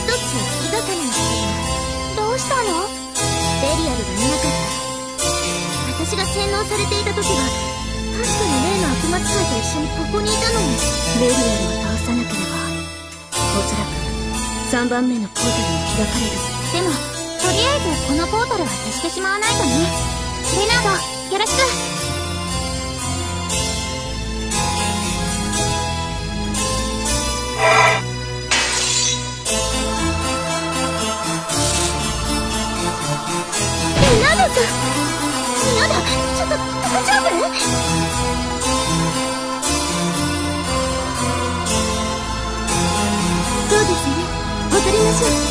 一つ気がかりなことどうしたの？ベリアルがいなかった。私が洗脳されていた時は確かに例の悪魔使いと一緒にここにいたのにベリアルを倒さなければおそら。く3番目のポータルも開かれる。でもとりあえずこのポータルは消してしまわないとね。レナードよろしく。やだちょっと大丈夫そうですね踊りましょう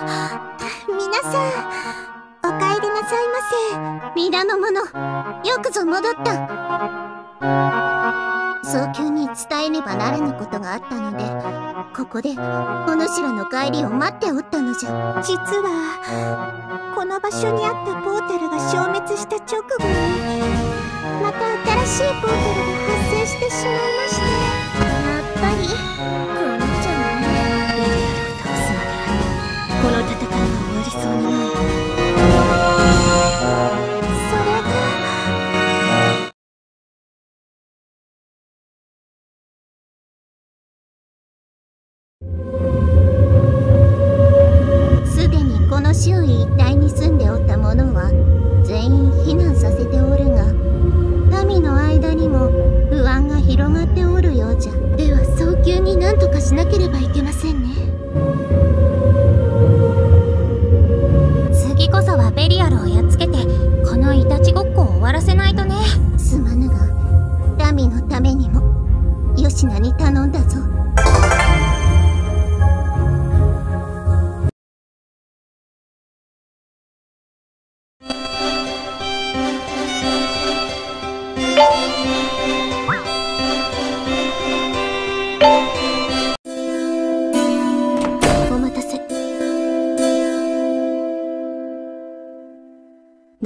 あ、皆さん、お帰りなさいませ。皆の者、よくぞ戻った。早急に伝えねばならぬことがあったのでここでお主らの帰りを待っておったのじゃ。実はこの場所にあったポータルが消滅した直後にまた新しいポータルが発生してしまいましてやっぱりこのじゃない。ベリアルを倒すまでこの戦いは終わりそうにない。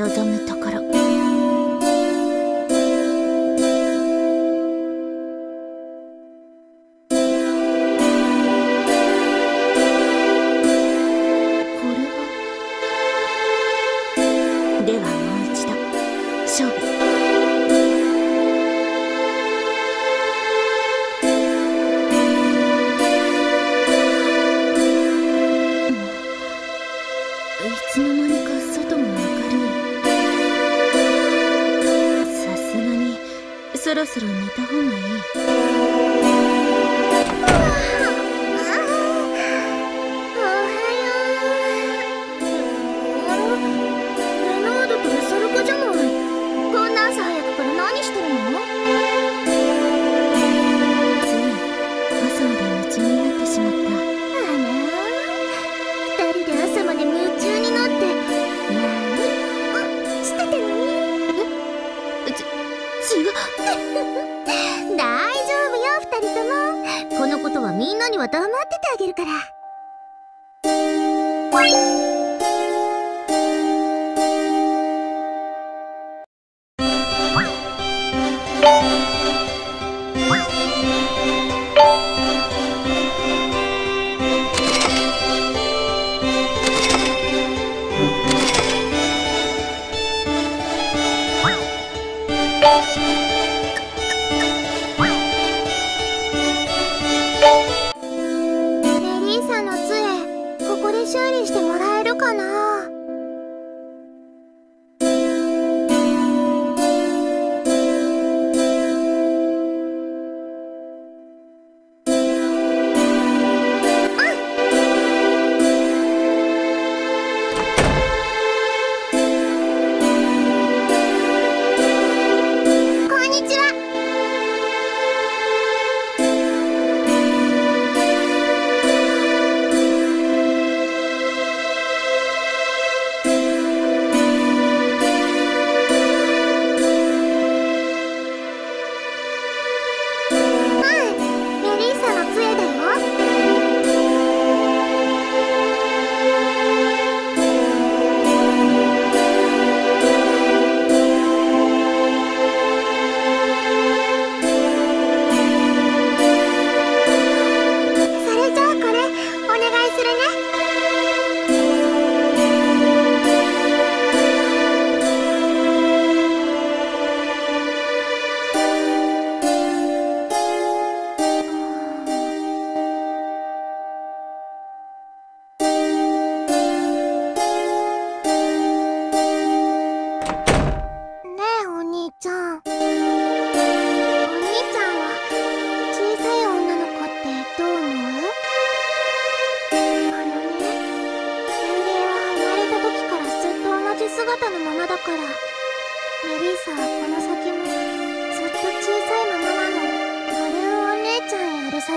望むところ。これは。ではもう一度。勝負。いつの間にそろそろ寝た方がいい。には黙っててあげるから。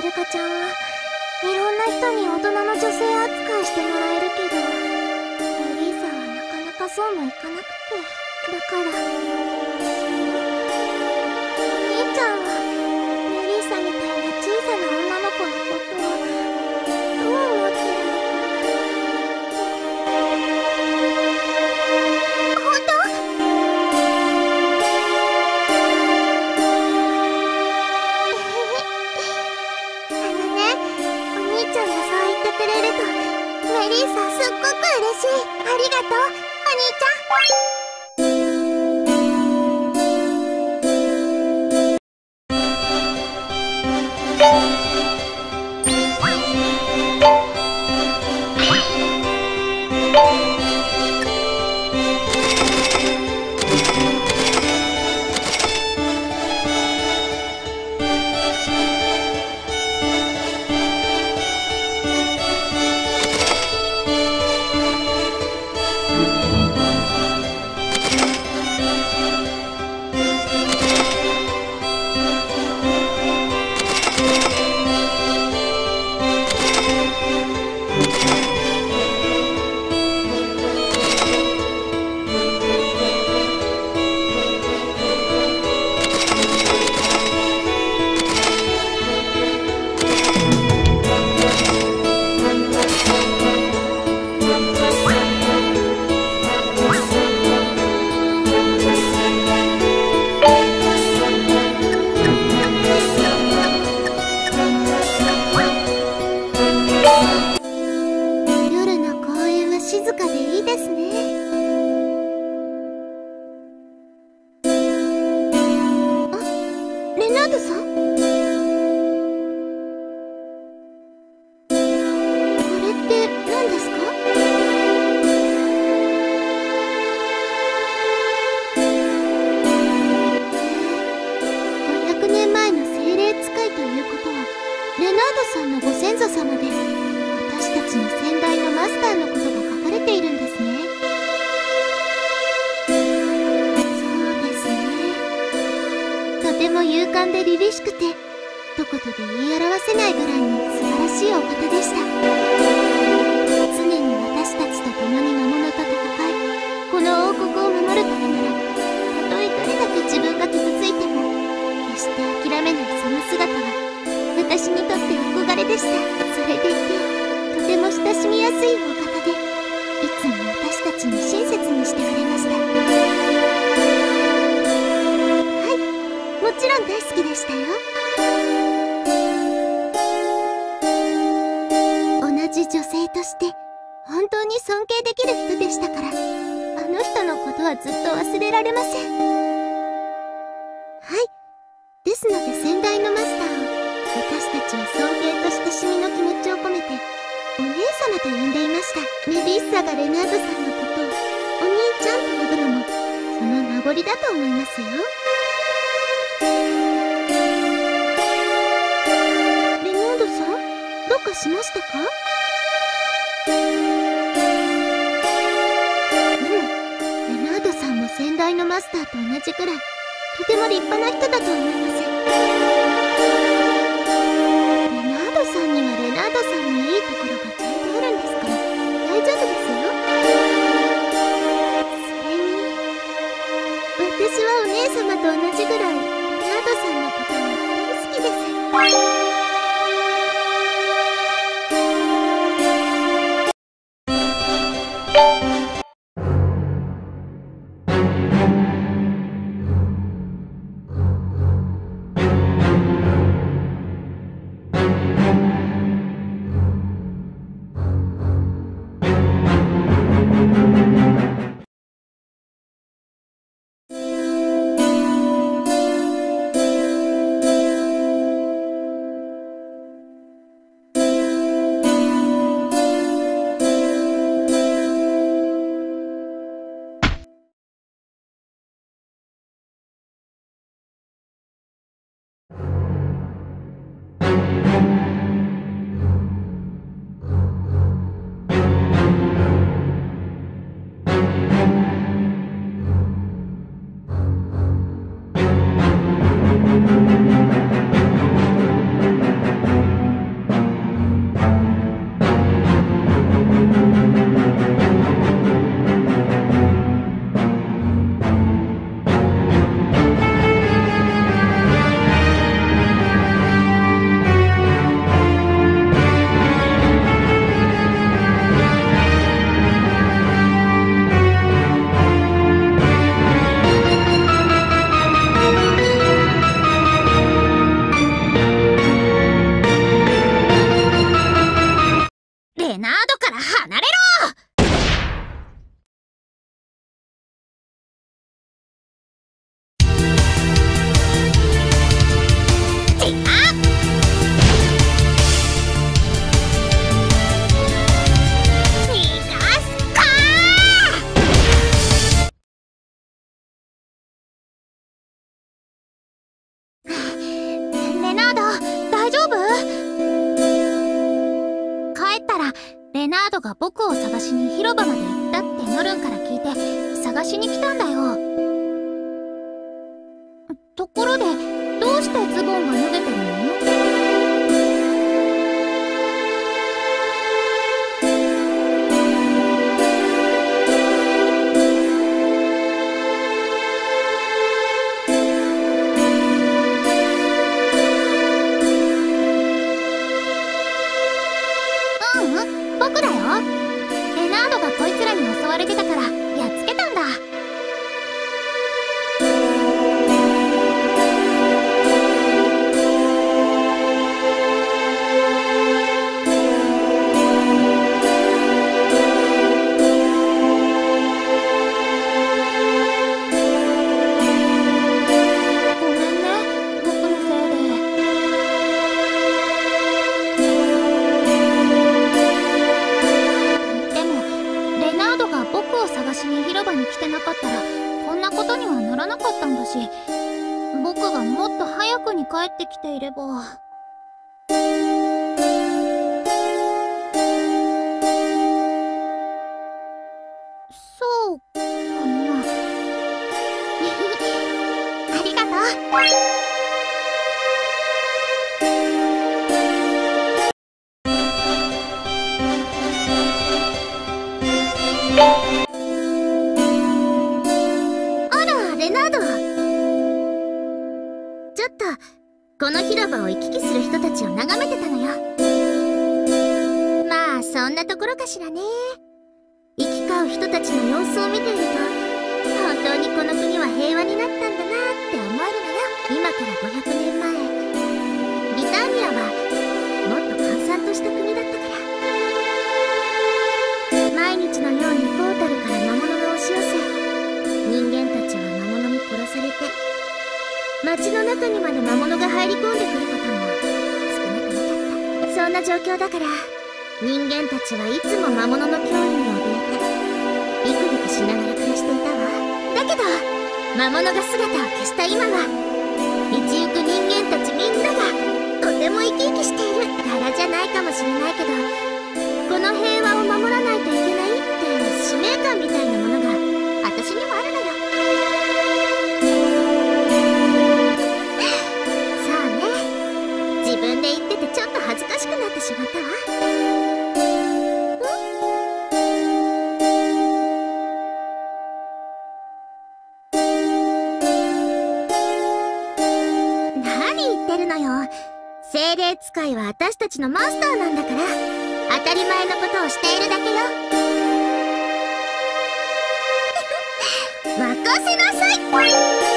んやルサルカちゃんはいろんな人に大人の女性扱いしてもらえるけどエリーサはなかなかそうもいかなくて。だからしありがとう。しくて一言で言い表せないぐらいに素晴らしいお方でした。常に私たちと共に魔物と戦いこの王国を守るためならたとえどれだけ自分が傷ついても決して諦めないその姿は私にとって憧れでした。それでいてとても親しみやすいお方でいつも私たちに親切にしてくれました。ろん大好きでしたよ。同じ女性として本当に尊敬できる人でしたから。あの人のことはずっと忘れられません。はい。ですので先代のマスターを私たちは尊敬と親しみの気持ちを込めてお姉様と呼んでいました。メリッサがレナードさんのことをお兄ちゃんと呼ぶのもその名残だと思いますよ。しましたか？でもレナードさんも先代のマスターと同じくらいとても立派な人だと思います。レナードさんにはレナードさんのいいところがちゃんとあるんですか？ら大丈夫ですよ。それに私はお姉様と同じぐらい。好きです。広場まで行ったってノルンから聞いて探しに来たんだよ。ところでどうしてズボンが脱げてるの？ううん僕だよ。ナードがこいつらに襲われてたからやっ入り込んでくることも少なくなかった。そんな状況だから人間たちはいつも魔物の脅威に怯えてビクビクしながら暮らしていたわ。だけど魔物が姿を消した今は道行く人間たちみんながとても生き生きしている。柄じゃないかもしれないけどこの平和を守らないといけないって使命感みたいなものがちのマスターなんだから。当たり前のことをしているだけよ。任せなさい。